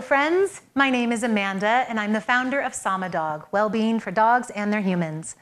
friends. My name is Amanda, and I'm the founder of Sama Dog, well-being for dogs and their humans.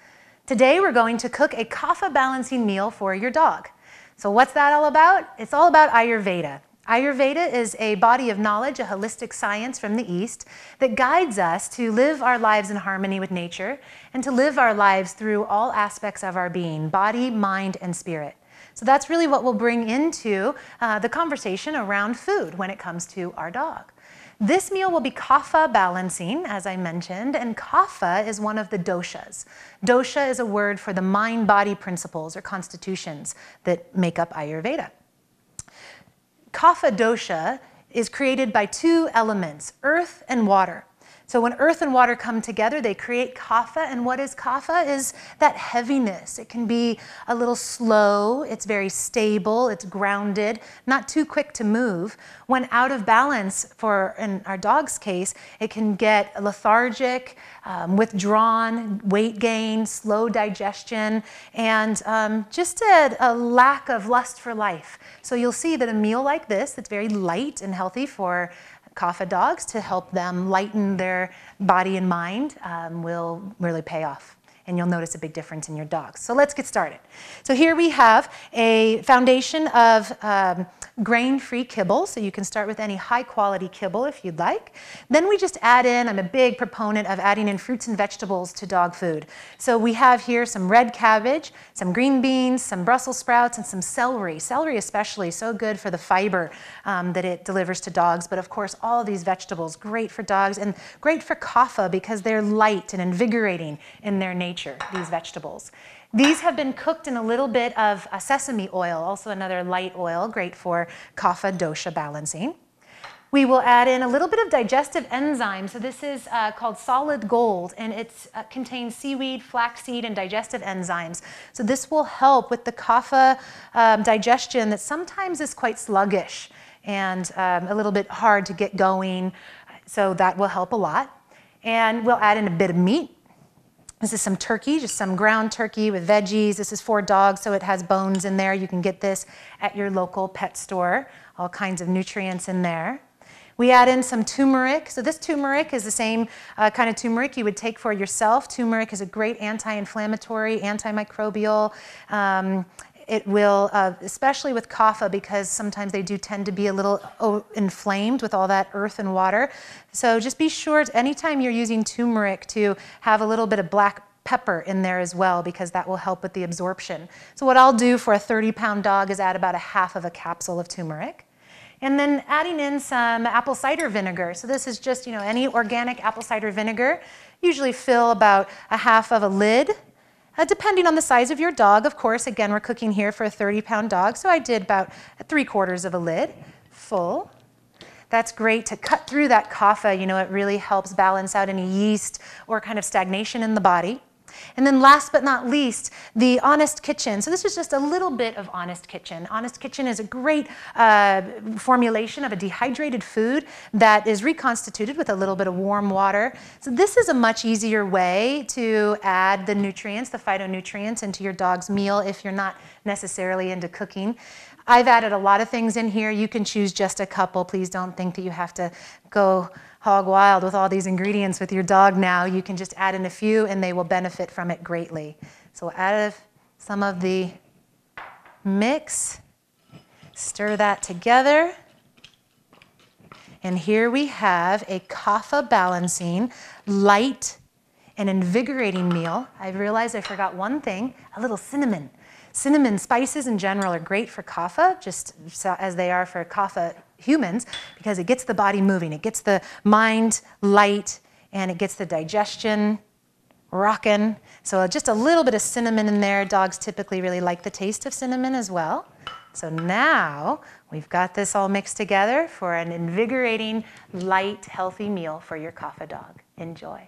Today, we're going to cook a kapha balancing meal for your dog. So what's that all about? It's all about Ayurveda. Ayurveda is a body of knowledge, a holistic science from the East that guides us to live our lives in harmony with nature and to live our lives through all aspects of our being, body, mind, and spirit. So that's really what we'll bring into uh, the conversation around food when it comes to our dog. This meal will be kapha balancing, as I mentioned, and kapha is one of the doshas. Dosha is a word for the mind-body principles or constitutions that make up Ayurveda. Kapha dosha is created by two elements, earth and water. So when earth and water come together, they create kapha. And what is kapha? Is that heaviness. It can be a little slow, it's very stable, it's grounded, not too quick to move. When out of balance, for in our dog's case, it can get lethargic, um, withdrawn, weight gain, slow digestion, and um, just a, a lack of lust for life. So you'll see that a meal like this that's very light and healthy for Kapha dogs to help them lighten their body and mind um, will really pay off and you'll notice a big difference in your dogs. So let's get started. So here we have a foundation of um, grain-free kibble, so you can start with any high-quality kibble if you'd like. Then we just add in, I'm a big proponent of adding in fruits and vegetables to dog food. So we have here some red cabbage, some green beans, some Brussels sprouts, and some celery. Celery especially, so good for the fiber um, that it delivers to dogs, but of course all these vegetables, great for dogs and great for kapha because they're light and invigorating in their nature, these vegetables. These have been cooked in a little bit of sesame oil, also another light oil, great for kapha dosha balancing. We will add in a little bit of digestive enzyme. So this is uh, called solid gold, and it uh, contains seaweed, flaxseed, and digestive enzymes. So this will help with the kapha um, digestion that sometimes is quite sluggish and um, a little bit hard to get going. So that will help a lot. And we'll add in a bit of meat. This is some turkey, just some ground turkey with veggies. This is for dogs, so it has bones in there. You can get this at your local pet store, all kinds of nutrients in there. We add in some turmeric. So this turmeric is the same uh, kind of turmeric you would take for yourself. Turmeric is a great anti-inflammatory, antimicrobial. Um, it will, uh, especially with kapha, because sometimes they do tend to be a little oh, inflamed with all that earth and water. So just be sure, anytime you're using turmeric, to have a little bit of black pepper in there as well because that will help with the absorption. So what I'll do for a 30 pound dog is add about a half of a capsule of turmeric. And then adding in some apple cider vinegar. So this is just, you know, any organic apple cider vinegar. Usually fill about a half of a lid uh, depending on the size of your dog, of course, again, we're cooking here for a 30 pound dog, so I did about three quarters of a lid full. That's great to cut through that kapha. You know, it really helps balance out any yeast or kind of stagnation in the body. And then last but not least, the Honest Kitchen. So this is just a little bit of Honest Kitchen. Honest Kitchen is a great uh, formulation of a dehydrated food that is reconstituted with a little bit of warm water. So this is a much easier way to add the nutrients, the phytonutrients into your dog's meal if you're not necessarily into cooking. I've added a lot of things in here. You can choose just a couple. Please don't think that you have to go hog wild with all these ingredients with your dog now. You can just add in a few and they will benefit from it greatly. So add some of the mix, stir that together. And here we have a kapha balancing, light and invigorating meal. I realized I forgot one thing, a little cinnamon. Cinnamon spices in general are great for kapha, just as they are for kapha humans because it gets the body moving, it gets the mind light, and it gets the digestion rocking. So uh, just a little bit of cinnamon in there. Dogs typically really like the taste of cinnamon as well. So now we've got this all mixed together for an invigorating, light, healthy meal for your kapha dog. Enjoy.